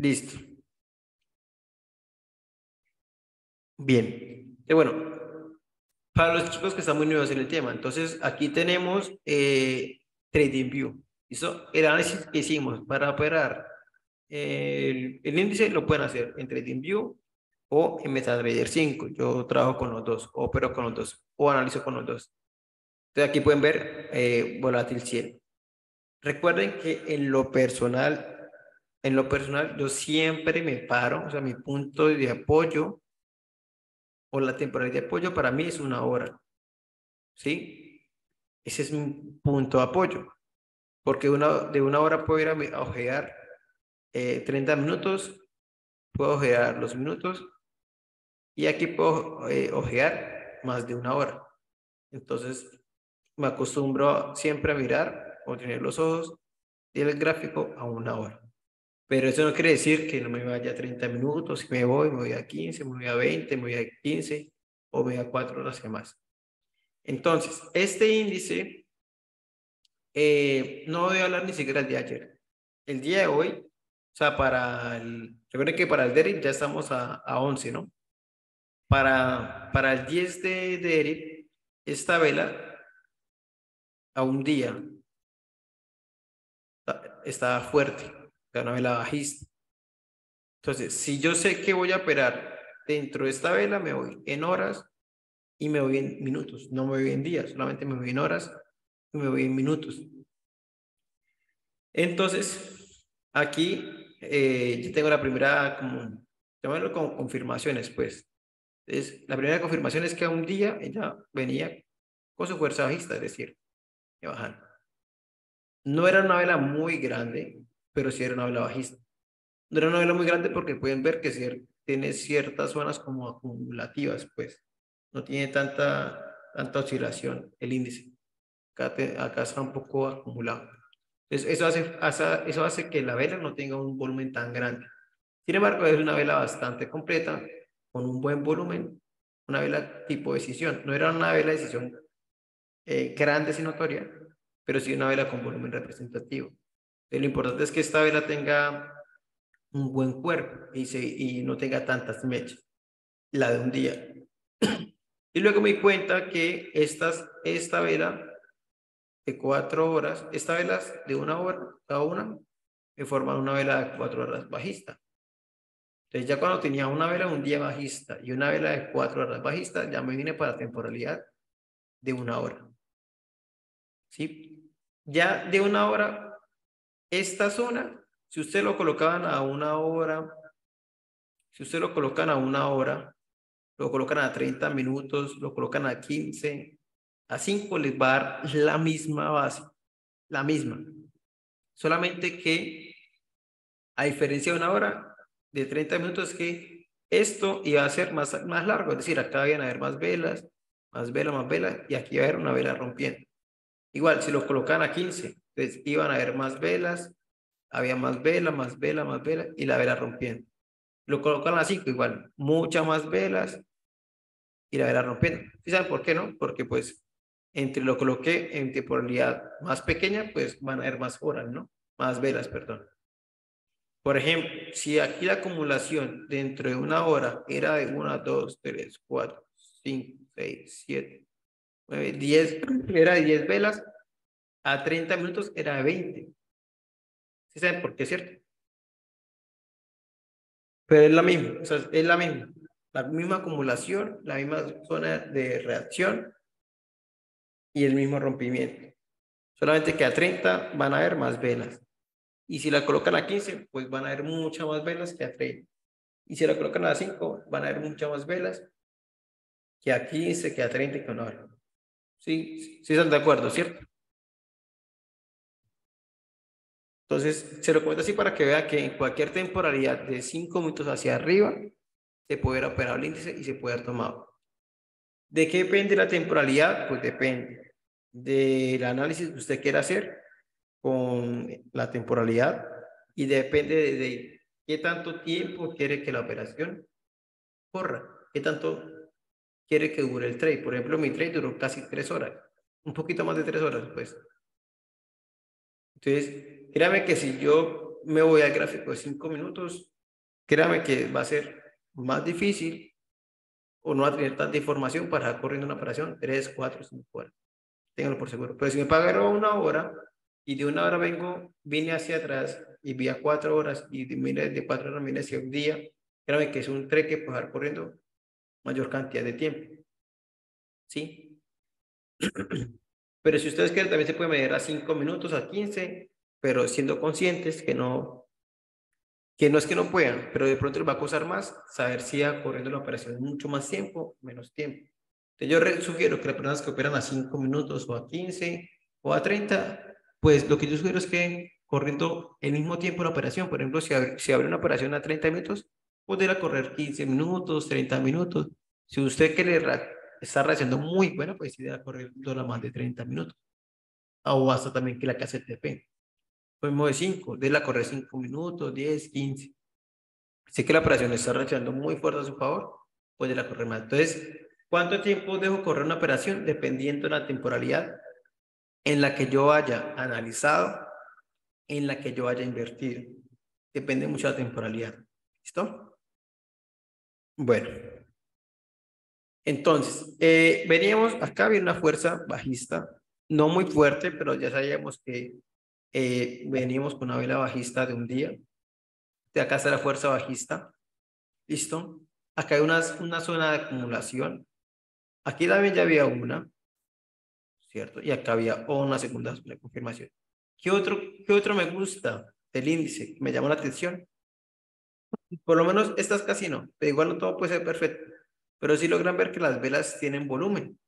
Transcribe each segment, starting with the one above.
Listo. Bien. Y bueno, para los chicos que están muy nuevos en el tema, entonces aquí tenemos eh, TradingView. ¿Listo? El análisis que hicimos para operar el, el índice lo pueden hacer en TradingView o en MetaTrader 5. Yo trabajo con los dos, opero con los dos, o analizo con los dos. Entonces aquí pueden ver eh, volátil 100. Recuerden que en lo personal, en lo personal, yo siempre me paro, o sea, mi punto de apoyo o la temporalidad de apoyo para mí es una hora. ¿Sí? Ese es mi punto de apoyo. Porque una, de una hora puedo ir a, ojear eh, 30 minutos, puedo ojear los minutos y aquí puedo eh, ojear más de una hora. Entonces, me acostumbro siempre a mirar o tener los ojos del gráfico a una hora. Pero eso no quiere decir que no me vaya a 30 minutos, me voy, me voy a 15, me voy a 20, me voy a 15 o me voy a 4 horas y más. Entonces, este índice, eh, no voy a hablar ni siquiera el de ayer. El día de hoy, o sea, para el, recuerden que para el DERIT ya estamos a, a 11, ¿no? Para, para el 10 de, de esta vela a un día está fuerte, una vela bajista. Entonces, si yo sé que voy a operar dentro de esta vela, me voy en horas y me voy en minutos. No me voy en días, solamente me voy en horas y me voy en minutos. Entonces, aquí eh, yo tengo la primera, como, llamarlo como confirmaciones, pues. Entonces, la primera confirmación es que un día ella venía con su fuerza bajista, es decir, de bajar. No era una vela muy grande, pero sí era una vela bajista. No era una vela muy grande porque pueden ver que tiene ciertas zonas como acumulativas, pues. No tiene tanta, tanta oscilación el índice. Acá, acá está un poco acumulado. Entonces, eso hace, eso hace que la vela no tenga un volumen tan grande. Sin embargo, es una vela bastante completa, con un buen volumen, una vela tipo decisión. No era una vela de decisión eh, grande y notoria, pero sí una vela con volumen representativo. Lo importante es que esta vela tenga un buen cuerpo y, se, y no tenga tantas mechas, la de un día. y luego me di cuenta que estas, esta vela de cuatro horas, esta vela de una hora cada una, me forman una vela de cuatro horas bajista. Entonces ya cuando tenía una vela un día bajista y una vela de cuatro horas bajista, ya me vine para temporalidad de una hora. ¿Sí? Ya de una hora, esta zona, si usted lo colocaban a una hora, si usted lo colocan a una hora, lo colocan a 30 minutos, lo colocan a 15, a 5 les va a dar la misma base, la misma. Solamente que, a diferencia de una hora, de 30 minutos que esto iba a ser más, más largo, es decir, acá iban a haber más velas, más velas, más velas, y aquí iba a haber una vela rompiendo. Igual, si lo colocan a 15, entonces iban a haber más velas, había más velas, más velas, más velas, y la vela rompiendo. Lo colocan a 5, igual, muchas más velas, y la vela rompiendo. ¿Sí saben por qué no? Porque pues, entre lo coloqué en temporalidad más pequeña, pues van a haber más horas, ¿no? Más velas, perdón. Por ejemplo, si aquí la acumulación dentro de una hora era de 1, 2, 3, 4, 5, 6, 7, 9, 10, era de 10 velas, a 30 minutos era de 20. ¿Sí saben por qué es cierto? Pero es la misma, o sea, es la misma. La misma acumulación, la misma zona de reacción y el mismo rompimiento. Solamente que a 30 van a haber más velas. Y si la colocan a 15, pues van a haber muchas más velas que a 30. Y si la colocan a 5, van a haber muchas más velas que a 15, que a 30 y que a una hora. Sí, sí están de acuerdo, ¿cierto? Entonces, se lo comento así para que vea que en cualquier temporalidad de 5 minutos hacia arriba, se puede operado el índice y se puede haber tomado. ¿De qué depende la temporalidad? Pues depende del análisis que usted quiera hacer con la temporalidad y depende de, qué tanto tiempo quiere que la operación corra, qué tanto quiere que dure el trade. Por ejemplo, mi trade duró casi tres horas, un poquito más de tres horas pues. Entonces, créame que si yo me voy al gráfico de cinco minutos, créame que va a ser más difícil o no va a tener tanta información para corriendo una operación, tres, cuatro, cinco horas. Ténganlo por seguro. Pero si me pagaron una hora y de una hora vengo, vine hacia atrás y vi a cuatro horas y de, de cuatro horas vine hacia un día, créame que es un treque para corriendo mayor cantidad de tiempo. ¿Sí? Pero si ustedes quieren, también se puede medir a cinco minutos, a 15, pero siendo conscientes que no, que no es que no puedan, pero de pronto les va a costar más saber si va corriendo la operación mucho más tiempo, menos tiempo. Entonces yo sugiero que las personas que operan a 5 minutos o a 15 o a 30, pues lo que yo sugiero es que corriendo el mismo tiempo la operación, por ejemplo, si abre, si abre una operación a 30 minutos, podrá correr 15 minutos, 30 minutos. Si usted quiere está reaccionando muy buena, pues debe correr más de 30 minutos. O hasta también que la TP Podemos de 5, de la correr 5 minutos, 10, 15. Sé que la operación está reaccionando muy fuerte a su favor, puede la correr más. Entonces, ¿cuánto tiempo dejo correr una operación? Dependiendo de la temporalidad en la que yo haya analizado, en la que yo haya invertido. Depende mucho de la temporalidad. ¿Listo? Bueno. Entonces, eh, veníamos, acá había una fuerza bajista, no muy fuerte, pero ya sabíamos que eh, venimos con una vela bajista de un día. De acá está la fuerza bajista. ¿Listo? Acá hay una, una zona de acumulación. Aquí también ya había una, ¿cierto? Y acá había una segunda confirmación. ¿Qué otro, qué otro me gusta del índice? Me llama la atención. Por lo menos estas casi no, pero igual no todo puede ser perfecto. Pero sí logran ver que las velas tienen volumen.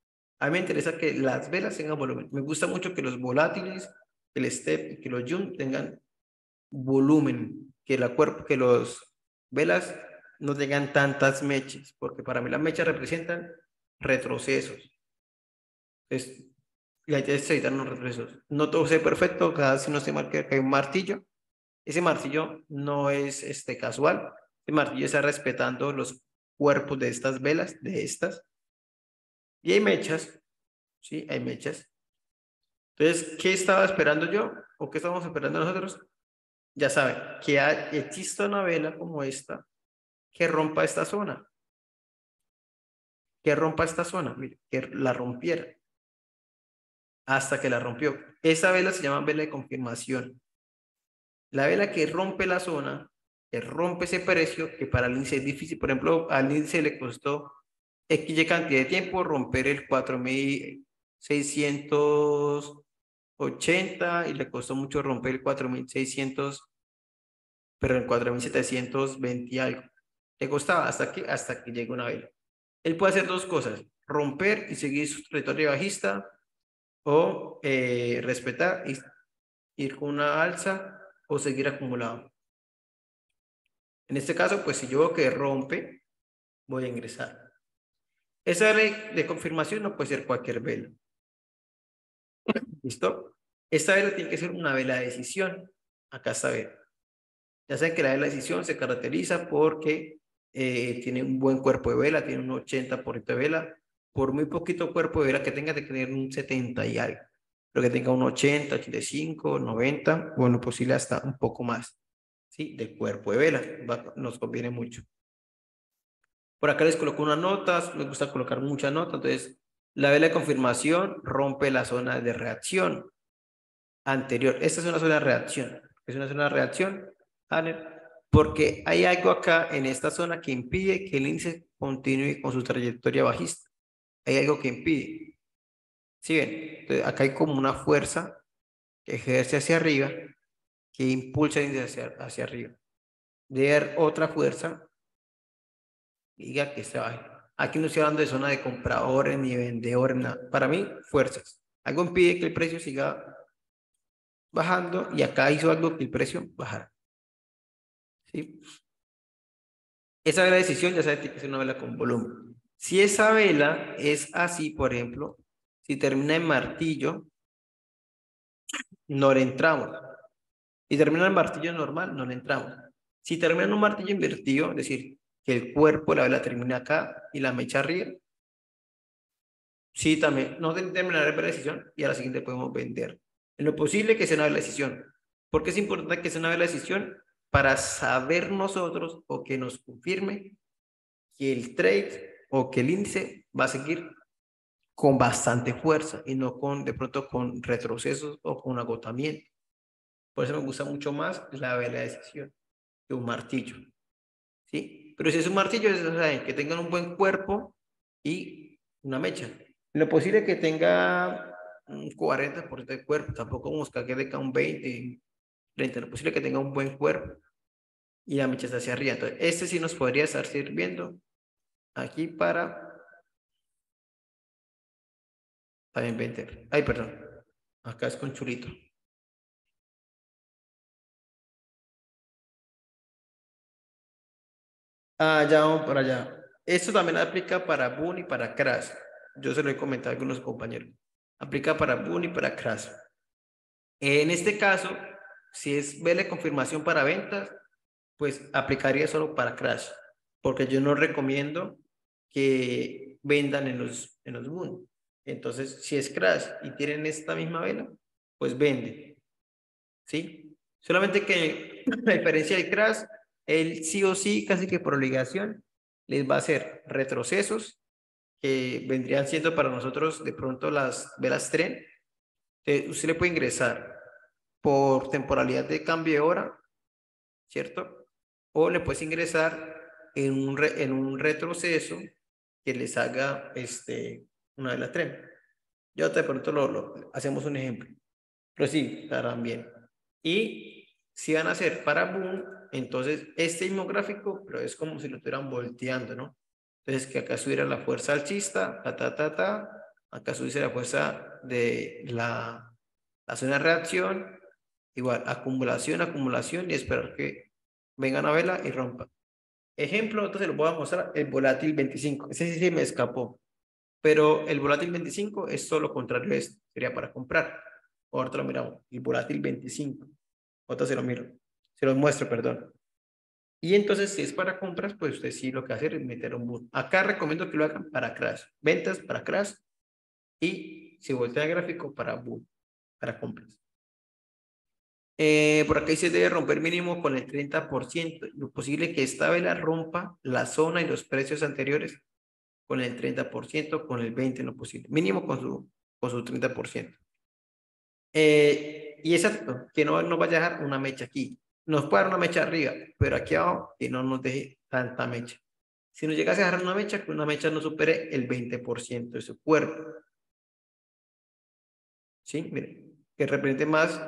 A mí me interesa que las velas tengan volumen. Me gusta mucho que los volátiles que el step y que los jump tengan volumen, que la cuerpo, que los velas no tengan tantas mechas, porque para mí las mechas representan retrocesos. Es, es evitar los retrocesos. No todo sea perfecto, cada vez no se marca que hay un martillo. Ese martillo no es este, casual. Ese martillo está respetando los cuerpos de estas velas, de estas. Y hay mechas, ¿sí? Hay mechas entonces, ¿qué estaba esperando yo? ¿O qué estamos esperando nosotros? Ya saben, que exista una vela como esta que rompa esta zona. Que rompa esta zona, mire, que la rompiera. Hasta que la rompió. Esa vela se llama vela de confirmación. La vela que rompe la zona, que rompe ese precio, que para el índice es difícil. Por ejemplo, al índice le costó X cantidad de tiempo romper el 4600 80 y le costó mucho romper el 4600, pero el 4720 y algo. Le costaba hasta que, hasta que llegue una vela. Él puede hacer dos cosas, romper y seguir su trayectoria bajista o eh, respetar y ir con una alza o seguir acumulado. En este caso, pues si yo veo que rompe, voy a ingresar. Esa ley de confirmación no puede ser cualquier vela. ¿Listo? Esta vela tiene que ser una vela de decisión. Acá está vela. Ya saben que la vela de decisión se caracteriza porque eh, tiene un buen cuerpo de vela, tiene un 80% de vela. Por muy poquito cuerpo de vela que tenga, de tener un 70 y algo. Pero que tenga un 80, 85, 90, bueno, posible hasta un poco más. ¿Sí? De cuerpo de vela. nos conviene mucho. Por acá les coloco unas notas. Me gusta colocar muchas notas. Entonces, la vela de confirmación rompe la zona de reacción anterior. Esta es una zona de reacción. Es una zona de reacción, porque hay algo acá en esta zona que impide que el índice continúe con su trayectoria bajista. Hay algo que impide. ¿Sí ven? acá hay como una fuerza que ejerce hacia arriba, que impulsa hacia, hacia arriba. De otra fuerza, diga que se baje. Aquí no estoy hablando de zona de compradores ni vendedores, nada. Para mí, fuerzas. Algo impide que el precio siga bajando y acá hizo algo que el precio bajara. ¿Sí? Esa vela de decisión ya sabe que es una vela con volumen. Si esa vela es así, por ejemplo, si termina en martillo, no le entramos. Si termina en martillo normal, no le entramos. Si termina en un martillo invertido, es decir, que el cuerpo la vela termina acá y la mecha arriba. Sí, también. No terminar la decisión y a la siguiente podemos vender. En lo posible que sea una decisión. ¿Por qué es importante que sea una vela de decisión? Para saber nosotros o que nos confirme que el trade o que el índice va a seguir con bastante fuerza y no con de pronto con retrocesos o con agotamiento. Por eso me gusta mucho más la vela de decisión que un martillo. ¿Sí? Pero si es un martillo, es que tengan un buen cuerpo y una mecha. Lo posible que tenga un 40% de cuerpo, tampoco buscar que tenga un 20, 30, lo posible que tenga un buen cuerpo y la mecha está hacia arriba. Entonces, este sí nos podría estar sirviendo aquí para también vender. Ay, perdón. Acá es con chulito. Ah, ya vamos para allá. Esto también aplica para Boon y para Crash. Yo se lo he comentado a algunos compañeros. Aplica para Boon y para Crash. En este caso, si es verle confirmación para ventas, pues aplicaría solo para Crash. Porque yo no recomiendo que vendan en los, en los Boon. Entonces, si es crash y tienen esta misma vela, pues vende. ¿Sí? Solamente que la diferencia del crash, él sí o sí, casi que por obligación, les va a hacer retrocesos que vendrían siendo para nosotros de pronto las velas tren. usted le puede ingresar por temporalidad de cambio de hora, ¿cierto? O le puedes ingresar en un, en un retroceso que les haga este, una de las tres. Yo de pronto lo, lo, hacemos un ejemplo. Pero sí, estarán bien. Y si van a hacer para boom, entonces este mismo gráfico, pero es como si lo estuvieran volteando, ¿no? Entonces que acá subiera la fuerza alcista, ta, ta, ta, ta. Acá subiese la fuerza de la, la zona de reacción. Igual, acumulación, acumulación y esperar que vengan a vela y rompa. Ejemplo, entonces lo voy a mostrar, el volátil 25. Ese sí me escapó. Pero el volátil 25 es todo lo contrario a esto, sería para comprar. Ahora lo miramos, el volátil 25. Otra se lo miro, se muestro, perdón. Y entonces, si es para compras, pues usted sí lo que hacer es meter un boom. Acá recomiendo que lo hagan para crash, ventas para crash y si voltea el gráfico para boom, para compras. Eh, por acá se debe romper mínimo con el 30%. Lo posible que esta vela rompa la zona y los precios anteriores con el 30%, con el 20% no posible, mínimo con su, con su 30%. Eh, y exacto, que no nos vaya a dejar una mecha aquí. Nos puede dar una mecha arriba, pero aquí abajo que no nos deje tanta mecha. Si nos llegase a dejar una mecha, que una mecha no supere el 20% de su cuerpo. ¿Sí? Miren, que represente más,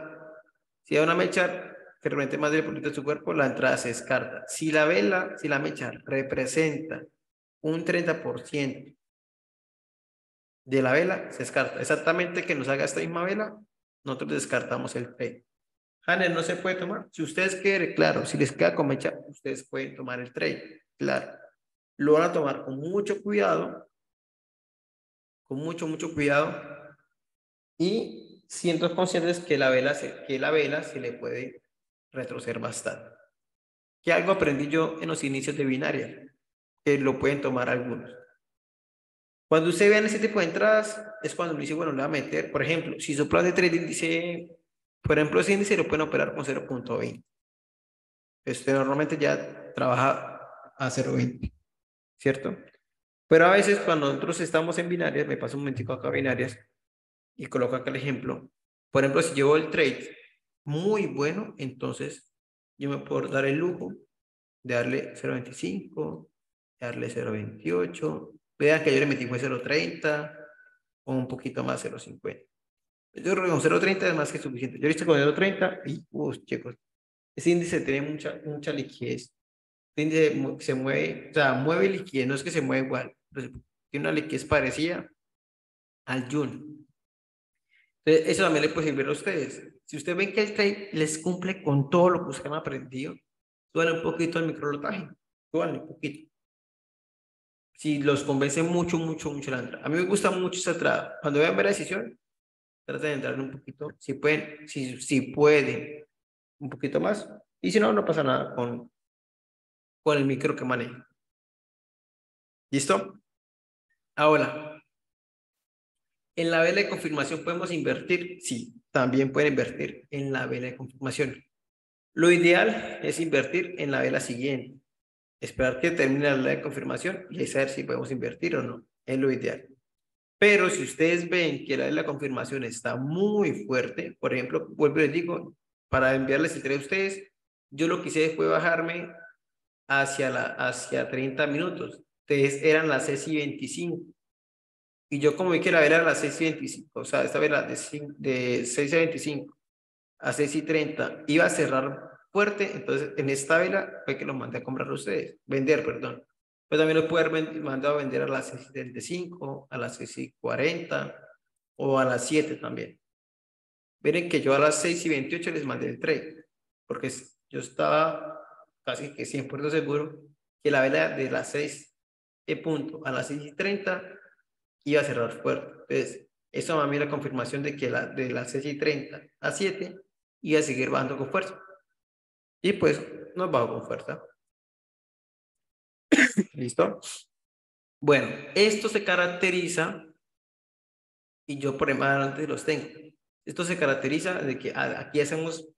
si hay una mecha que represente más del de su cuerpo, la entrada se descarta. Si la vela, si la mecha representa un 30% de la vela se descarta. Exactamente que nos haga esta misma vela, nosotros descartamos el trade. Hanner no se puede tomar. Si ustedes quieren, claro, si les queda con mecha, ustedes pueden tomar el trade. Claro. Lo van a tomar con mucho cuidado, con mucho, mucho cuidado. Y siendo conscientes que la vela se, que la vela se le puede retroceder bastante. Que algo aprendí yo en los inicios de binaria lo pueden tomar algunos. Cuando usted vean ese tipo de entradas, es cuando dice, bueno, le va a meter, por ejemplo, si su plan de trading dice, por ejemplo, ese índice lo pueden operar con 0.20. Usted normalmente ya trabaja a 0.20, ¿cierto? Pero a veces cuando nosotros estamos en binarias, me paso un momentico acá a binarias y coloco acá el ejemplo. Por ejemplo, si llevo el trade muy bueno, entonces yo me puedo dar el lujo de darle 0.25, darle 0.28. Vean que yo le metí fue 0.30 o un poquito más 0.50. Yo creo que con 0.30 es más que suficiente. Yo visto con 0.30 y, uff, chicos, ese índice tiene mucha, mucha liquidez. Ese índice se mueve, o sea, mueve liquidez, no es que se mueve igual, tiene una liquidez parecida al Jun. Entonces, eso también le puede servir a ustedes. Si ustedes ven que el trade les cumple con todo lo que ustedes han aprendido, suban un poquito el microlotaje, suban un poquito si los convence mucho, mucho, mucho la entrada. A mí me gusta mucho esa entrada. Cuando vean ver la decisión, traten de entrar un poquito. Si pueden, si, si pueden, un poquito más. Y si no, no pasa nada con, con el micro que maneja. ¿Listo? Ahora, ¿en la vela de confirmación podemos invertir? Sí. también pueden invertir en la vela de confirmación. Lo ideal es invertir en la vela siguiente, esperar que termine la vela de confirmación y saber si podemos invertir o no. Es lo ideal. Pero si ustedes ven que la vela de confirmación está muy fuerte, por ejemplo, vuelvo y les digo, para enviarles el a ustedes, yo lo que hice fue bajarme hacia, la, hacia 30 minutos. Entonces eran las 6 y 25. Y yo como vi que la era las 6 y 25, o sea, esta vela de, de 6 y 25 a 6 y 30 iba a cerrar fuerte, entonces en esta vela fue que lo mandé a comprar a ustedes, vender, perdón. Pues también lo puede haber mandado a vender a las 6 y 35, a las 6 y 40 o a las 7 también. Miren que yo a las 6 y 28 les mandé el trade, porque yo estaba casi que 100% seguro que la vela de las 6 de punto a las 6 y 30 iba a cerrar fuerte. Entonces, eso a mí la confirmación de que la, de las 6 y 30 a 7 iba a seguir bajando con fuerza. Y pues nos bajó con fuerza. ¿Listo? Bueno, esto se caracteriza, y yo por antes los tengo, esto se caracteriza de que aquí hacemos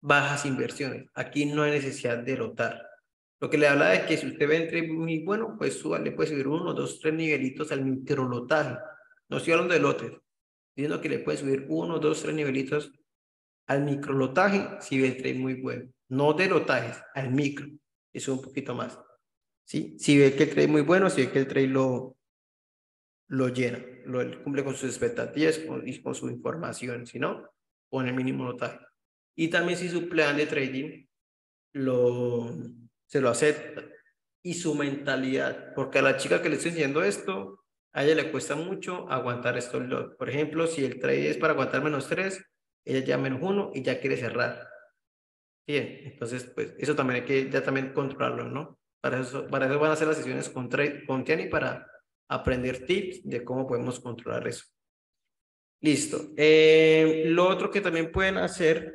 bajas inversiones, aquí no hay necesidad de rotar. Lo que le habla es que si usted ve entre muy bueno, pues suba, le puede subir uno, dos, tres nivelitos al microlotaje. No estoy hablando de lotes, diciendo que le puede subir uno, dos, tres nivelitos al microlotaje si ve el trade muy bueno. No de lotajes, al micro. Eso un poquito más. ¿Sí? Si ve que el trade es muy bueno, si ve que el trade lo, lo llena, lo cumple con sus expectativas y con su información. Si no, pone el mínimo lotaje. Y también si su plan de trading lo se lo acepta. Y su mentalidad, porque a la chica que le estoy diciendo esto, a ella le cuesta mucho aguantar esto. Por ejemplo, si el trade es para aguantar menos 3, ella ya menos 1 y ya quiere cerrar. Bien, entonces, pues eso también hay que ya también controlarlo, ¿no? Para eso, para eso van a hacer las sesiones con, con Tiani para aprender tips de cómo podemos controlar eso. Listo. Eh, lo otro que también pueden hacer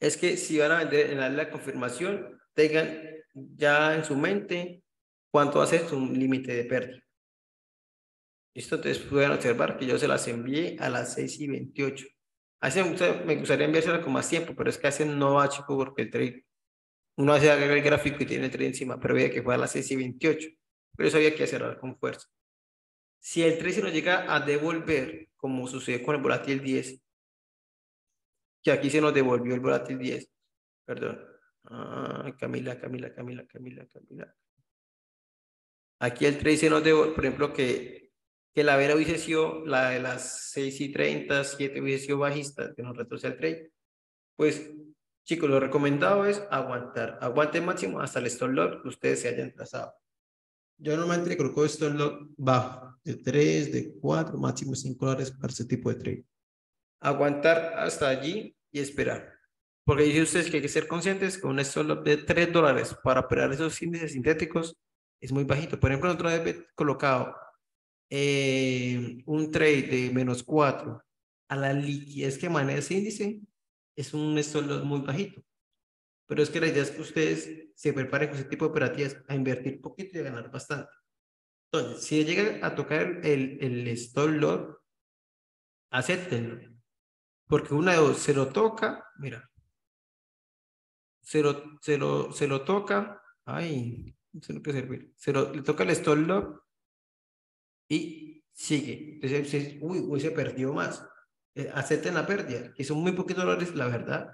es que si van a vender en la confirmación, tengan ya en su mente cuánto va a ser su límite de pérdida. Listo, entonces pueden observar que yo se las envié a las 6 y 28. Hace, me gustaría enviárselas con más tiempo, pero es que hace no va, chico, porque el trade, uno hace el gráfico y tiene el trade encima, pero veía que fue a las 6 y 28. Pero eso había que cerrar con fuerza. Si el trade se nos llega a devolver, como sucedió con el volátil 10, que aquí se nos devolvió el volátil 10, perdón, Camila, Camila, Camila, Camila, Camila. Aquí el trade se nos debo, por ejemplo, que, que la vera hubiese sido la de las 6 y 30, 7 hubiese sido bajista, que nos retrocede el trade. Pues, chicos, lo recomendado es aguantar. Aguante máximo hasta el stop loss que ustedes se hayan trazado. Yo normalmente coloco stop loss bajo, de 3, de 4, máximo 5 dólares para ese tipo de trade. Aguantar hasta allí y esperar. Porque dice ustedes que hay que ser conscientes que un stop de 3 dólares para operar esos índices sintéticos es muy bajito. Por ejemplo, nosotros hemos colocado eh, un trade de menos 4 a la liquidez que maneja ese índice, es un stop muy bajito. Pero es que la idea es que ustedes se preparen con ese tipo de operativas a invertir poquito y a ganar bastante. Entonces, si llega a tocar el, el stop loss, acéptenlo. Porque una de dos, se lo toca, mira, se lo, se lo, se lo toca, ay, no sé lo que servir, se lo, toca el stop loss y sigue. Entonces, uy, se perdió más. Eh, acepten la pérdida, que son muy poquitos dólares, la verdad,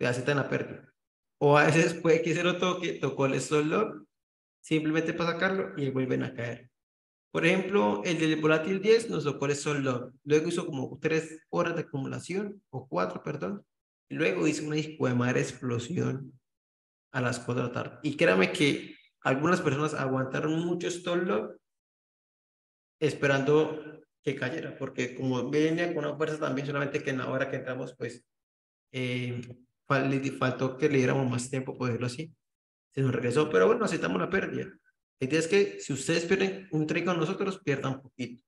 acepten la pérdida. O a veces puede que se lo toque, tocó el stop loss, simplemente para sacarlo y vuelven a caer. Por ejemplo, el del volátil 10 nos tocó el stop loss, luego hizo como tres horas de acumulación, o cuatro, perdón, Luego hice una hijo de madre explosión a las 4 de la tarde. Y créame que algunas personas aguantaron mucho stop esperando que cayera, porque como venía con una fuerza también, solamente que en la hora que entramos, pues eh, faltó que le diéramos más tiempo, poderlo así. Se nos regresó, pero bueno, aceptamos la pérdida. La idea es que si ustedes pierden un trade con nosotros, pierdan poquito.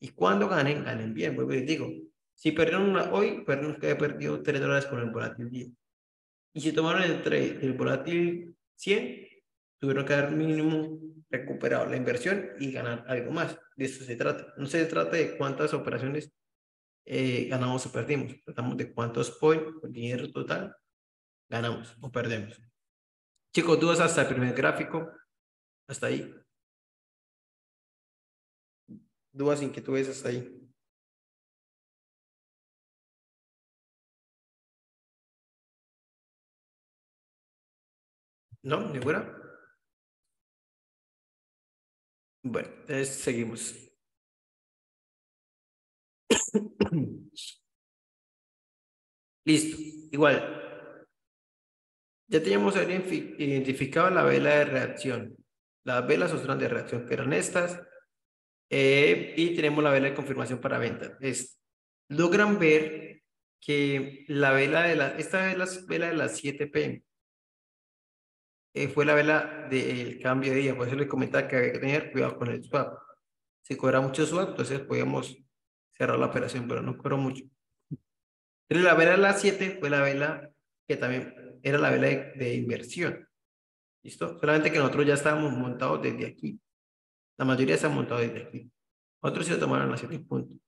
Y cuando ganen, ganen bien. Vuelvo y digo, si perdieron una hoy, perdieron que haber perdido 3 dólares con el volátil 10. Y si tomaron el trade del volátil 100, tuvieron que haber mínimo recuperado la inversión y ganar algo más. De eso se trata. No se trata de cuántas operaciones eh, ganamos o perdimos. Tratamos de cuántos points, el dinero total, ganamos o perdemos. Chicos, dudas hasta el primer gráfico, hasta ahí. Dudas, inquietudes hasta ahí. ¿No? ¿Ninguna? Bueno, entonces seguimos. Listo. Igual. Ya teníamos identificado la vela de reacción. Las velas son de reacción que eran estas. Eh, y tenemos la vela de confirmación para venta. Es, logran ver que la vela de la, esta es la vela de las 7 pm eh, fue la vela del cambio de día. Por eso les comentaba que había que tener cuidado con el swap. Si cobra mucho swap, entonces podíamos cerrar la operación, pero no cobró mucho. la vela de las 7 fue la vela que también era la vela de, inversión. ¿Listo? Solamente que nosotros ya estábamos montados desde aquí. La mayoría se han montado desde aquí. Otros se tomaron las 7 puntos.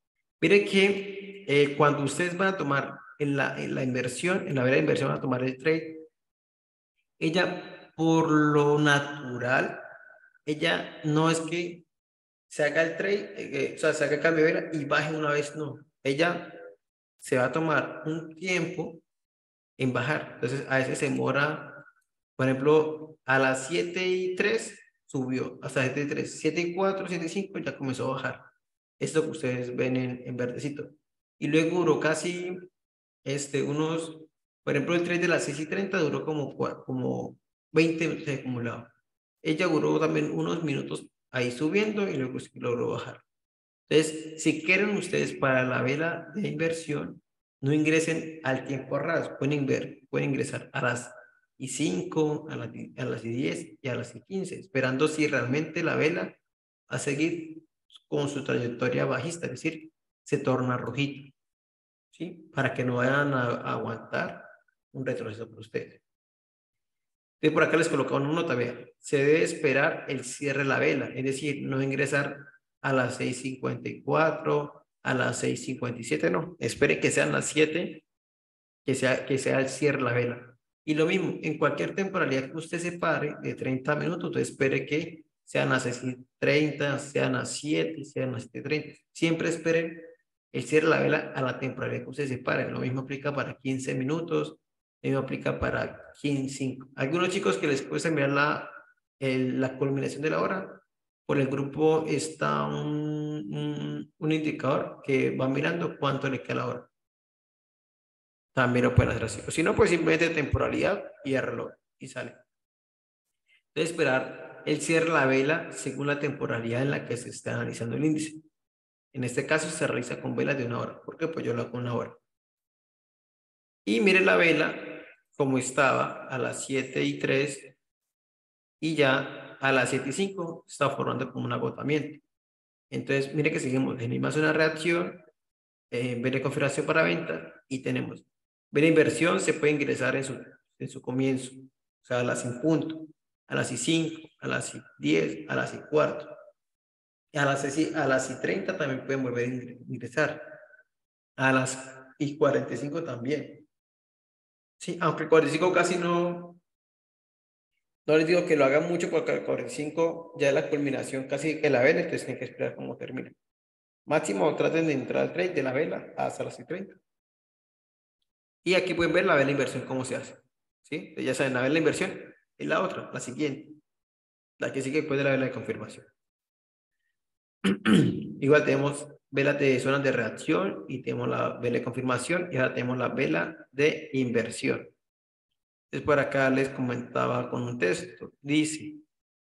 Mire que eh, cuando ustedes van a tomar en la, en la inversión, en la vela de inversión van a tomar el trade, ella por lo natural, ella no es que se haga el trade, eh, o sea, se haga el cambio de vela y baje una vez, no. Ella se va a tomar un tiempo en bajar. Entonces, a veces se demora, por ejemplo, a las 7 y 3 subió hasta 7 y 3, 7 y 4, 7 y 5 ya comenzó a bajar. Esto que ustedes ven en, en verdecito. Y luego duró casi este, unos, por ejemplo, el trade de las 6 y 30 duró como, como 20 minutos acumulado. Ella duró también unos minutos ahí subiendo y luego logró bajar. Entonces, si quieren ustedes para la vela de inversión, no ingresen al tiempo ras, pueden, ver, pueden ingresar a las y 5, a las, a las y 10 y a las y 15, esperando si realmente la vela va a seguir con su trayectoria bajista, es decir, se torna rojito, ¿sí? Para que no vayan a, a aguantar un retroceso para ustedes. Entonces, por acá les colocamos una nota, vean. Se debe esperar el cierre de la vela, es decir, no ingresar a las 6.54, a las 6.57, no. Espere que sean las 7, que sea, que sea el cierre de la vela. Y lo mismo, en cualquier temporalidad que usted se pare de 30 minutos, usted espere que sean las 6.30, sean las 7, sean las 7.30. Siempre esperen el cierre de la vela a la temporalidad que usted se pare. Lo mismo aplica para 15 minutos, mismo aplica para 15. Algunos chicos que les puede enviar la, la culminación de la hora, por el grupo está un, un, indicador que va mirando cuánto le queda la hora. También lo pueden hacer así. O si no, pues simplemente temporalidad y el reloj y sale. Debe esperar el cierre la vela según la temporalidad en la que se está analizando el índice. En este caso se realiza con velas de una hora. ¿Por qué? Pues yo lo hago una hora. Y mire la vela como estaba a las 7 y 3 y ya a las 7 y 5 está formando como un agotamiento. Entonces, mire que seguimos. Tenemos una reacción, eh, de configuración para venta y tenemos ver inversión se puede ingresar en su, en su comienzo, o sea, a las 5 punto, a las 5, a las 10, a las y cuarto. A las, a las y 30 también pueden volver a ingresar. A las y 45 también. Sí, aunque el 45 casi no, no les digo que lo hagan mucho porque el 45 ya es la culminación casi que la ven, entonces tienen que esperar cómo termina. Máximo traten de entrar al trade de la vela hasta las 30. Y aquí pueden ver la vela inversión cómo se hace. ¿Sí? Ya saben, la vela inversión es la otra, la siguiente. La que sigue después de la vela de confirmación. Igual tenemos velas de zonas de reacción y tenemos la vela de confirmación y ahora tenemos la vela de inversión. Entonces por acá les comentaba con un texto, dice,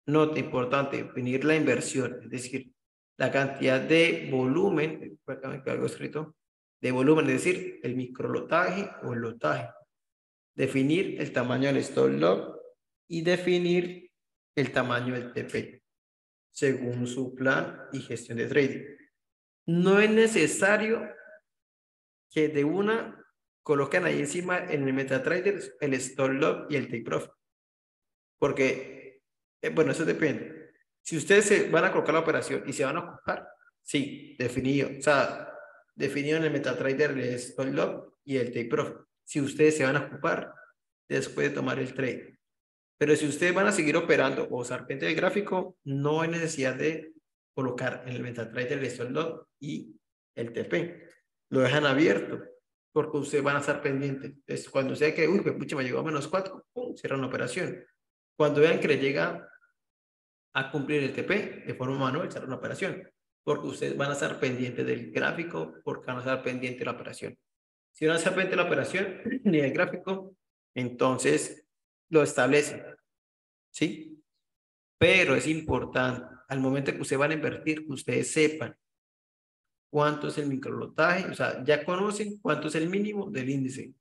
nota importante, definir la inversión, es decir, la cantidad de volumen, por acá me algo escrito, de volumen, es decir, el microlotaje o el lotaje. Definir el tamaño del stop loss y definir el tamaño del TP según su plan y gestión de trading no es necesario que de una coloquen ahí encima en el MetaTrader el stop loss y el take profit. Porque, eh, bueno, eso depende. Si ustedes se van a colocar la operación y se van a ocupar, sí, definido. O sea, definido en el MetaTrader el stop loss y el take profit. Si ustedes se van a ocupar después de tomar el trade. Pero si ustedes van a seguir operando o usar pendiente del gráfico, no hay necesidad de colocar en el MetaTrader el y el TP. Lo dejan abierto porque ustedes van a estar pendientes. Entonces, cuando sea que, uy, pues me llegó a menos 4, pum, cierran operación. Cuando vean que le llega a cumplir el TP de forma manual, cierran la operación. Porque ustedes van a estar pendientes del gráfico, porque van a estar pendientes de la operación. Si no se pendiente de la operación ni del gráfico, entonces lo establecen. ¿Sí? Pero es importante, al momento que ustedes van a invertir, que ustedes sepan cuánto es el microlotaje, o sea, ya conocen cuánto es el mínimo del índice,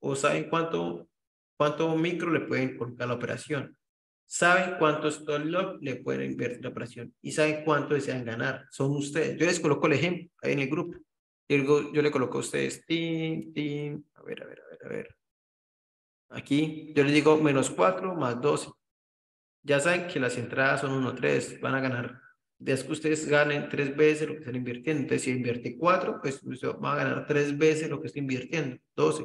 o saben cuánto, cuánto micro le pueden colocar a la operación, saben cuánto stop le pueden invertir la operación y saben cuánto desean ganar, son ustedes. Yo les coloco el ejemplo ahí en el grupo. Yo, yo le coloco a ustedes, tin, tin, a ver, a ver, a ver, a ver. Aquí yo les digo menos 4 más 12. Ya saben que las entradas son 1, 3, van a ganar después que ustedes ganen tres veces lo que están invirtiendo. Entonces, si invierte cuatro, pues usted va a ganar tres veces lo que está invirtiendo, 12.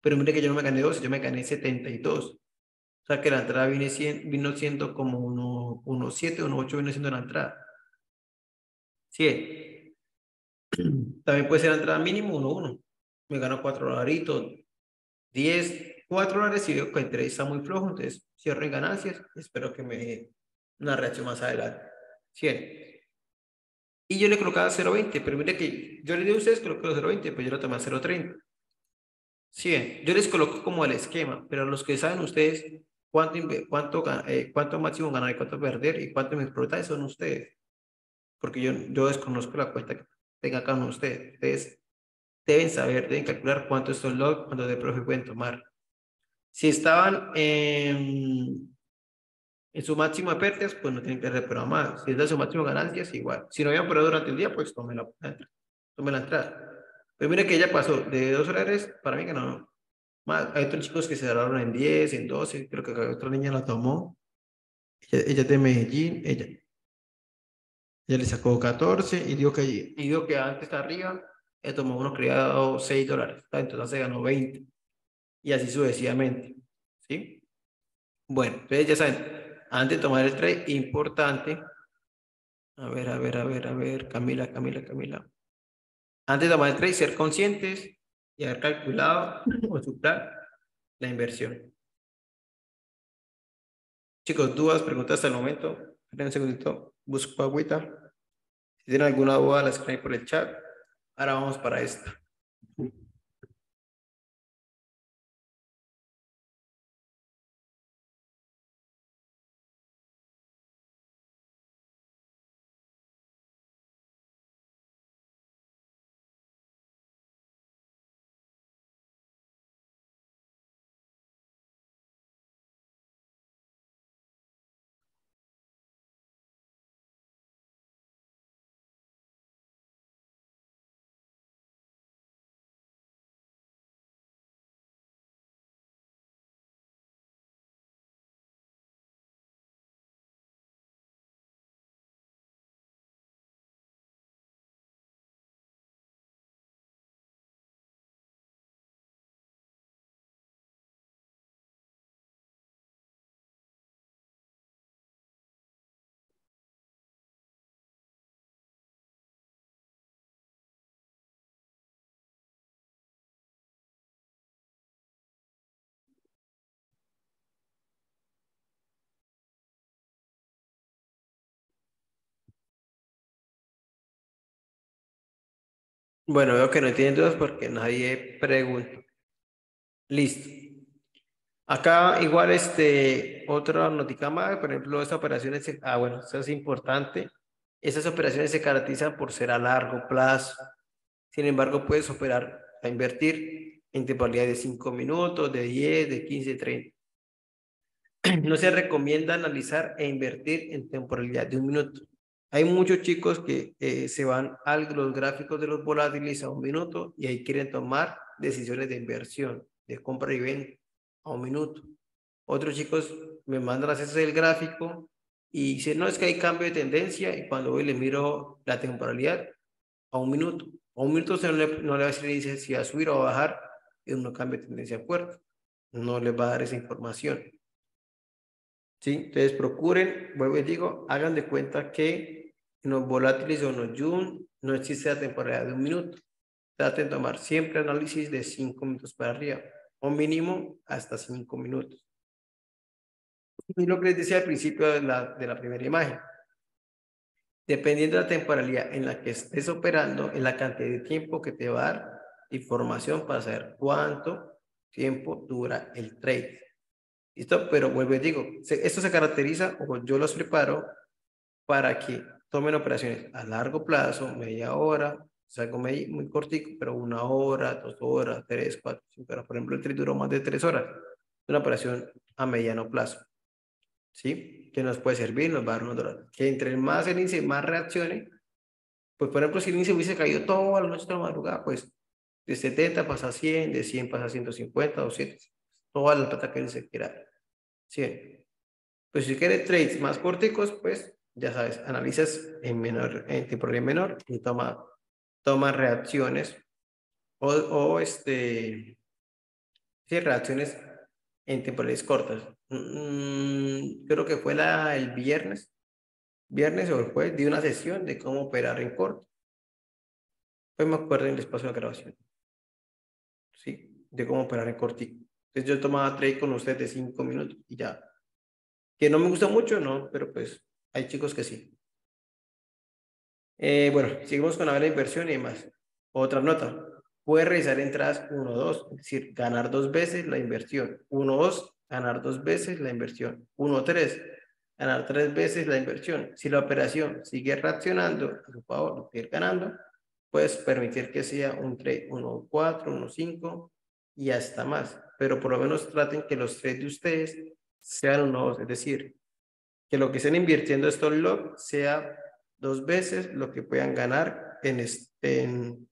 Pero mire que yo no me gané 12, yo me gané 72. O sea que la entrada vino siendo como 1.7, 1.8 viene siendo la entrada. Sí. También puede ser la entrada mínimo 1.1. Me gano 4 dolaritos, 10, 4 dólares si veo que el trade está muy flojo, entonces cierro en ganancias. Espero que me dé una reacción más adelante. 100. Y yo le colocaba 0.20, pero mire que yo le digo a ustedes lo 0.20, pues yo lo tomé a 0.30. 100. Yo les coloco como el esquema, pero los que saben ustedes cuánto, cuánto, eh, cuánto máximo ganar y cuánto perder y cuánto me explotar son ustedes. Porque yo, yo desconozco la cuenta que tenga cada uno de ustedes. Ustedes deben saber, deben calcular cuánto es el log, cuánto de profe pueden tomar. Si estaban en en su máximo de pérdidas, pues no tienen que reprogramar. Si es de su máximo de ganancias, igual. Si no habían operado durante el día, pues tome la, tome la entrada. Pero mire que ella pasó de 2 dólares, para mí que no. Más, hay otros chicos que se cerraron en 10, en 12, creo que otra niña la tomó. Ella, ella de Medellín, ella. Ella le sacó 14 y dijo que, y dijo que antes está arriba, ella tomó uno que había dado 6 dólares, entonces se ganó 20. Y así sucesivamente. ¿Sí? Bueno, ustedes ya saben, antes de tomar el trade, importante. A ver, a ver, a ver, a ver, Camila, Camila, Camila. Antes de tomar el trade, ser conscientes y haber calculado o suplar la inversión. Chicos, dudas, preguntas hasta el momento. Esperen un segundito, busco agüita. Si tienen alguna duda, la escriben por el chat. Ahora vamos para esto. Bueno, veo que no tienen dudas porque nadie pregunta. Listo. Acá igual este, otra notica más, por ejemplo, estas operaciones, ah bueno, eso es importante. Esas operaciones se caracterizan por ser a largo plazo. Sin embargo, puedes operar a invertir en temporalidad de 5 minutos, de 10, de 15, 30. No se recomienda analizar e invertir en temporalidad de un minuto. Hay muchos chicos que eh, se van a los gráficos de los volátiles a un minuto y ahí quieren tomar decisiones de inversión, de compra y venta a un minuto. Otros chicos me mandan a hacer el gráfico y dicen, no, es que hay cambio de tendencia y cuando voy le miro la temporalidad a un minuto. A un minuto usted no le, no le va a decir si va a subir o a bajar y uno cambia tendencia fuerte. No le va a dar esa información. ¿Sí? Entonces procuren, vuelvo y digo, hagan de cuenta que los volátiles o en los YUN no existe la temporalidad de un minuto. Traten de tomar siempre análisis de cinco minutos para arriba, o mínimo hasta cinco minutos. Y lo que les decía al principio de la, de la primera imagen. Dependiendo de la temporalidad en la que estés operando, en la cantidad de tiempo que te va a dar información para saber cuánto tiempo dura el trade. ¿Listo? Pero vuelvo y digo, esto se caracteriza, o yo los preparo para que tomen operaciones a largo plazo, media hora, sea, algo muy, muy cortico, pero una hora, dos horas, tres, cuatro, cinco horas. Por ejemplo, el trade duró más de tres horas. Una operación a mediano plazo. ¿Sí? Que nos puede servir, nos va a dar unos dólares. Que entre más el índice más reaccione, pues por ejemplo, si el índice hubiese caído toda la noche de la madrugada, pues de 70 pasa a 100, de 100 pasa a 150, 200, toda la plata que él se quiera. 100. Pues si quiere trades más corticos, pues ya sabes, analizas en menor, en temporalidad menor y toma, toma reacciones o, o este, sí, reacciones en temporales cortas. Mm, creo que fue la, el viernes, viernes o el jueves, di una sesión de cómo operar en corto. Pues me acuerdo en el espacio de grabación. Sí, de cómo operar en cortico. Entonces yo tomaba trade con usted de cinco minutos y ya. Que no me gusta mucho, no, pero pues hay chicos que sí. Eh, bueno, seguimos con la vela inversión y demás. Otra nota. Puede realizar entradas 1, 2, es decir, ganar dos veces la inversión. 1, 2, ganar dos veces la inversión. 1, 3, ganar tres veces la inversión. Si la operación sigue reaccionando a su favor, seguir ganando, puedes permitir que sea un trade 1, 4, 1, 5 y hasta más. Pero por lo menos traten que los trades de ustedes sean unos, es decir, que lo que estén invirtiendo estos log sea dos veces lo que puedan ganar en, este, en,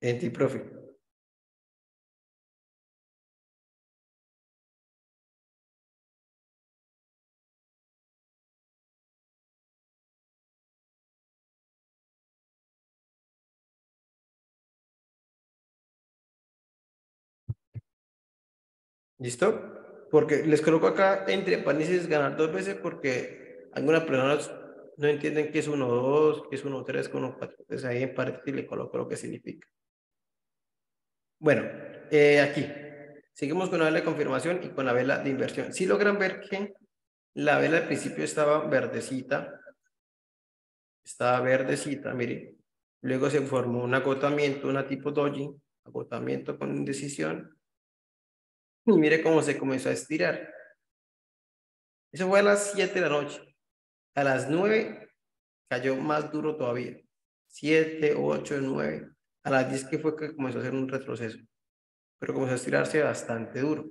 en T-Profit. ¿Listo? Porque les coloco acá entre paréntesis ganar dos veces porque algunas personas no entienden qué es 1, 2, qué es 1, 3, qué es 1, 4. Entonces ahí en paréntesis le coloco lo que significa. Bueno, eh, aquí. Seguimos con la vela de confirmación y con la vela de inversión. Si logran ver que la vela al principio estaba verdecita. Estaba verdecita, miren. Luego se formó un agotamiento, una tipo doji, agotamiento con indecisión y mire cómo se comenzó a estirar. Eso fue a las 7 de la noche. A las 9 cayó más duro todavía. 7, 8, 9. A las 10 que fue que comenzó a hacer un retroceso. Pero comenzó a estirarse bastante duro.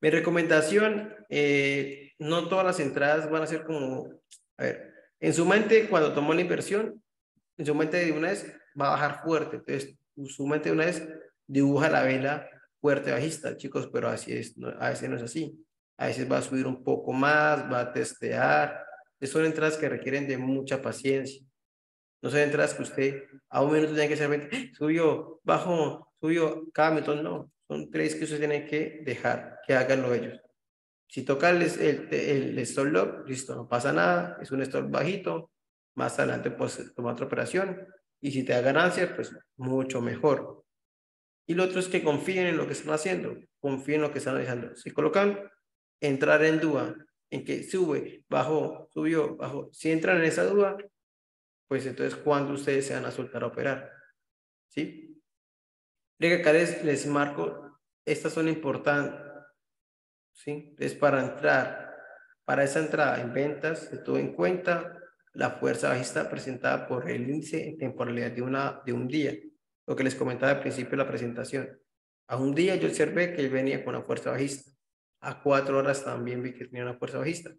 Mi recomendación, eh, no todas las entradas van a ser como, a ver, en su mente cuando tomó la inversión, en su mente de una vez va a bajar fuerte. Entonces, su mente de una vez dibuja la vela fuerte bajista, chicos, pero así es, a veces no es así. A veces va a subir un poco más, va a testear. Son entradas que requieren de mucha paciencia. No son entradas que usted a un minuto tiene que ser, ¡Ah! subió, bajó, subió, cada minuto no. Son tres que usted tiene que dejar que haganlo ellos. Si toca el, el, el stop lock, listo, no pasa nada, es un stop bajito. Más adelante, pues toma otra operación. Y si te da ganancia, pues mucho mejor. Y lo otro es que confíen en lo que están haciendo, confíen en lo que están realizando. Si colocan entrar en duda, en que sube, bajó, subió, bajó, si entran en esa duda, pues entonces cuando ustedes se van a soltar a operar. ¿Sí? que acá les, les marco, estas son importantes. ¿Sí? Es para entrar, para esa entrada en ventas, se tuvo en cuenta la fuerza bajista presentada por el índice en temporalidad de, una, de un día lo que les comentaba al principio de la presentación. A un día yo observé que él venía con una fuerza bajista. A cuatro horas también vi que tenía una fuerza bajista.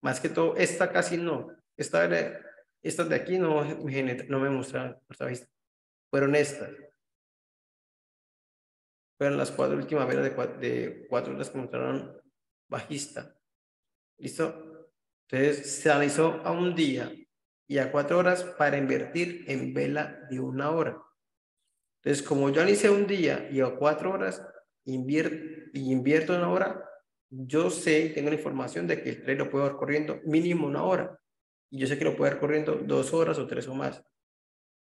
Más que todo, esta casi no. Esta, estas de aquí no, no me mostraron fuerza bajista. Fueron estas. Fueron las cuatro últimas velas de, de cuatro horas que mostraron bajista. ¿Listo? Entonces se analizó a un día y a cuatro horas para invertir en vela de una hora. Entonces, como yo hice un día y a cuatro horas invierto, y invierto una hora, yo sé, tengo la información de que el tren lo puedo ir corriendo mínimo una hora. Y yo sé que lo puedo ir corriendo dos horas o tres o más.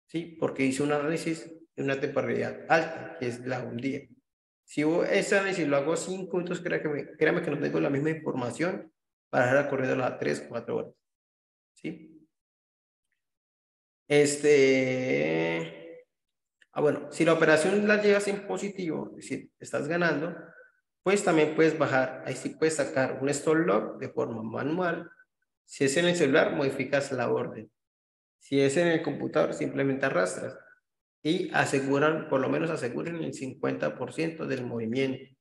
¿Sí? Porque hice un análisis de una temporalidad alta, que es la un día. Si ese análisis lo hago cinco minutos, créame, créame que no tengo la misma información para dejar corriendo las tres, cuatro horas. ¿Sí? Este, ah, bueno, si la operación la llevas en positivo, es decir, estás ganando, pues también puedes bajar, ahí sí puedes sacar un stop de forma manual. Si es en el celular, modificas la orden. Si es en el computador, simplemente arrastras y aseguran, por lo menos aseguren el 50% del movimiento.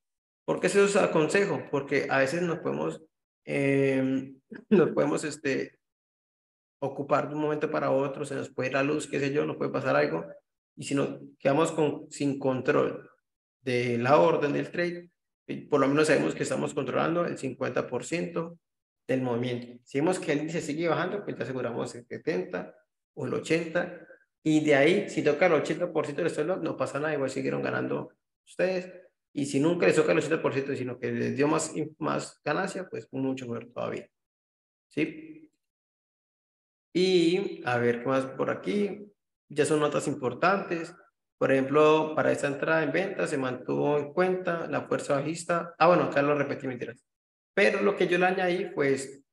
¿Por qué se os aconsejo? Porque a veces nos podemos, eh, nos podemos este, ocupar de un momento para otro, se nos puede ir la luz, qué sé yo, nos puede pasar algo, y si nos quedamos con, sin control de la orden del trade, eh, por lo menos sabemos que estamos controlando el 50% del movimiento. Si vemos que el índice sigue bajando, pues ya aseguramos el 70 o el 80, y de ahí, si toca el 80% del suelo, no pasa nada, igual siguieron ganando ustedes, y si nunca les toca el 80%, sino que les dio más, más ganancia, pues mucho mejor todavía. ¿Sí? Y a ver qué más por aquí. Ya son notas importantes. Por ejemplo, para esta entrada en venta se mantuvo en cuenta la fuerza bajista. Ah, bueno, acá lo repetí, mentiras. Pero lo que yo le añadí fue esto.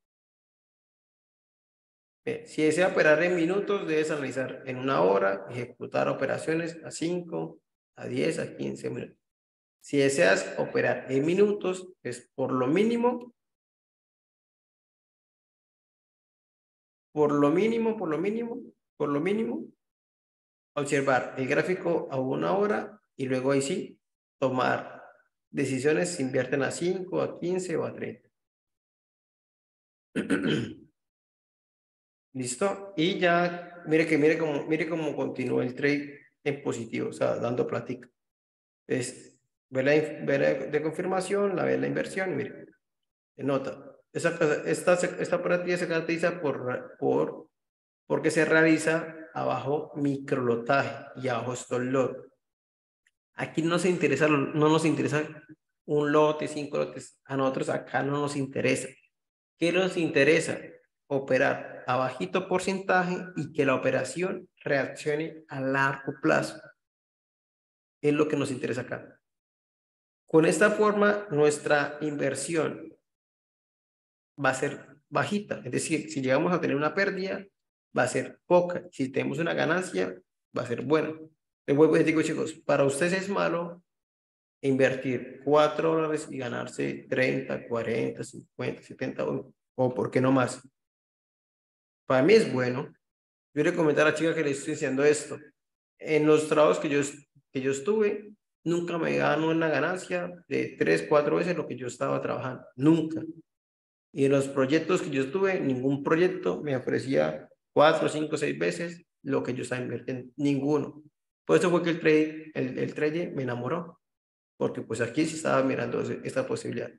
Si desea operar en minutos, debes analizar en una hora, ejecutar operaciones a 5, a 10, a 15 minutos. Si deseas operar en minutos, es por lo mínimo por lo mínimo, por lo mínimo, por lo mínimo, observar el gráfico a una hora y luego ahí sí, tomar decisiones si invierten a 5, a 15 o a 30. ¿Listo? Y ya, mire que mire cómo, mire cómo continúa el trade en positivo, o sea, dando plática. Es ver la, de confirmación, la ve la inversión, mire, nota, esta, esta operativa se caracteriza por, por, porque se realiza abajo microlotaje y abajo stop lot. Aquí no, se interesa, no nos interesa un lote, cinco lotes. A nosotros acá no nos interesa. ¿Qué nos interesa? Operar a bajito porcentaje y que la operación reaccione a largo plazo. Es lo que nos interesa acá. Con esta forma, nuestra inversión va a ser bajita. Es decir, si llegamos a tener una pérdida, va a ser poca. Si tenemos una ganancia, va a ser buena. Les vuelvo y digo, chicos, para ustedes es malo invertir 4 dólares y ganarse 30, 40, 50, 70 o, o por qué no más. Para mí es bueno. Yo le comenté a la chica que le estoy diciendo esto. En los trabajos que yo, que yo estuve, nunca me ganó una ganancia de 3, 4 veces lo que yo estaba trabajando. Nunca. Y en los proyectos que yo estuve, ningún proyecto me ofrecía cuatro, cinco, seis veces lo que yo estaba invirtiendo. Ninguno. Por eso fue que el trade, el, el trade me enamoró. Porque pues aquí sí estaba mirando esta posibilidad.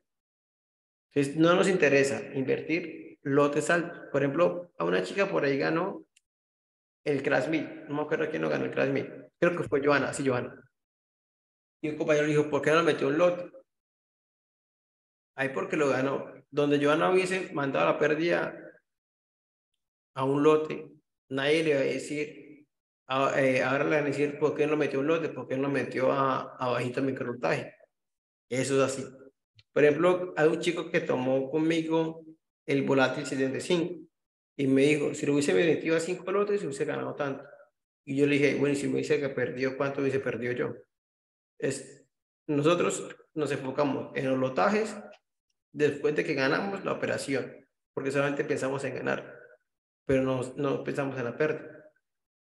Entonces, no nos interesa invertir lotes altos. Por ejemplo, a una chica por ahí ganó el Crash No me acuerdo quién no ganó el Crash Creo que fue Joana, sí, Joana. Y un compañero dijo, ¿por qué no metió un lote? Ahí porque lo ganó donde Joana hubiese mandado la pérdida a un lote, nadie le va a decir, eh, ahora le van a decir, ¿por qué no metió un lote? ¿Por qué no metió a, a bajito microvoltaje? Eso es así. Por ejemplo, hay un chico que tomó conmigo el volátil 75 y me dijo, si lo hubiese metido a cinco lotes, hubiese ganado tanto. Y yo le dije, bueno, y si me dice que perdió, ¿cuánto hubiese perdido yo? Es, nosotros nos enfocamos en los lotajes después de que ganamos la operación, porque solamente pensamos en ganar, pero no, no pensamos en la pérdida.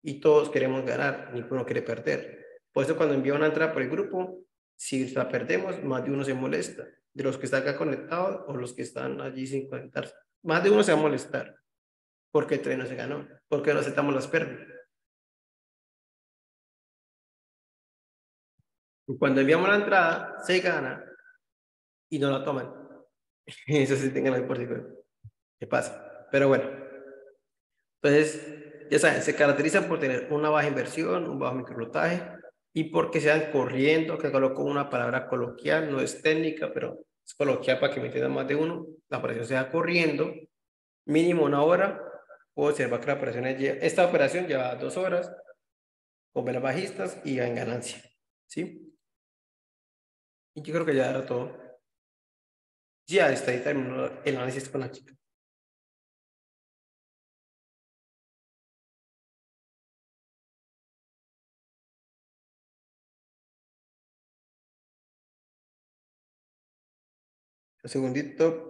Y todos queremos ganar, ninguno quiere perder. Por eso cuando envío una entrada por el grupo, si la perdemos, más de uno se molesta, de los que están acá conectados o los que están allí sin conectarse. Más de uno se va a molestar, porque el tren no se ganó, porque no aceptamos las pérdidas. Cuando enviamos la entrada, se gana y no la toman. Eso sí, tengan por seguro. ¿Qué pasa? Pero bueno. Entonces, ya saben, se caracterizan por tener una baja inversión, un bajo microlotaje y porque sean corriendo, que coloco una palabra coloquial, no es técnica, pero es coloquial para que me entiendan más de uno, la operación sea corriendo, mínimo una hora, puedo observar que la operación esta operación lleva dos horas, con velas bajistas y en ganancia, ¿sí? Y yo creo que ya era todo. Ya está ahí terminó el análisis con la chica. Un segundito.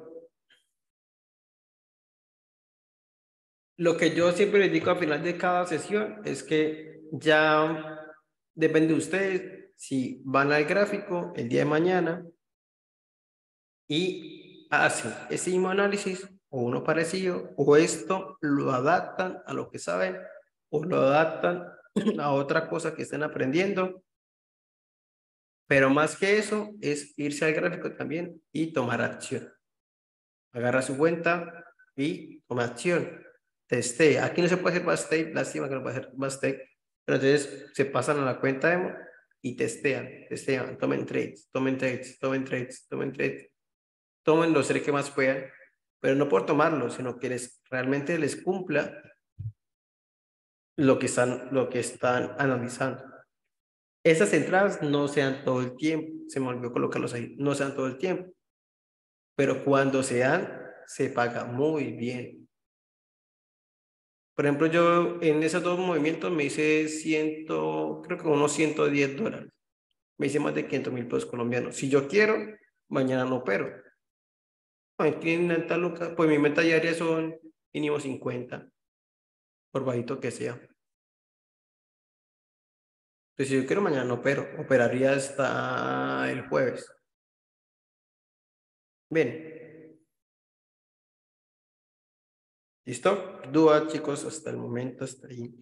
Lo que yo siempre les digo al final de cada sesión es que ya depende de ustedes si van al gráfico el día de mañana y hacen ese mismo análisis o uno parecido o esto lo adaptan a lo que saben o lo adaptan a otra cosa que estén aprendiendo pero más que eso, es irse al gráfico también y tomar acción. Agarra su cuenta y toma acción. Teste. Aquí no se puede hacer bastake, lástima que no puede hacer bastake. Pero entonces se pasan a la cuenta demo y testean, testean, tomen trades, tomen trades, tomen trades, tomen trades. Tomen los tres que más puedan, pero no por tomarlos, sino que les, realmente les cumpla lo que están, lo que están analizando. Esas entradas no sean todo el tiempo, se me olvidó colocarlos ahí, no sean todo el tiempo, pero cuando sean, se paga muy bien. Por ejemplo, yo en esos dos movimientos me hice ciento, creo que unos 110 dólares. Me hice más de 500 mil pesos colombianos. Si yo quiero, mañana no opero. Pues mi meta diaria son mínimo 50, por bajito que sea. Pues si yo quiero mañana opero, operaría hasta el jueves. Bien. ¿Listo? Duda, chicos, hasta el momento, hasta ahí.